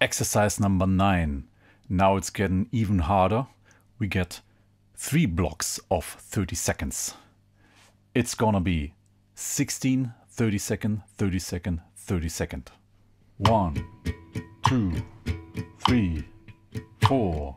exercise number nine. Now it's getting even harder. We get three blocks of 30 seconds. It's gonna be 16, 30 second, 30 second, 30 second. One, two, three, four.